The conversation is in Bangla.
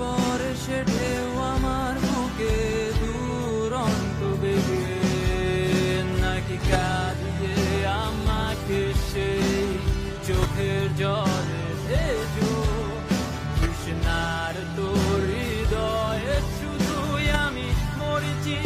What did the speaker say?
পরে সে ঢেউ আমার বুকে দুরন্ত বেগে নাকি কাঁদিয়ে আমাকে সে চোখের জলে ভেজো। কৃষ্ণার তোর হৃদয়ে শুধু আমি মরিচি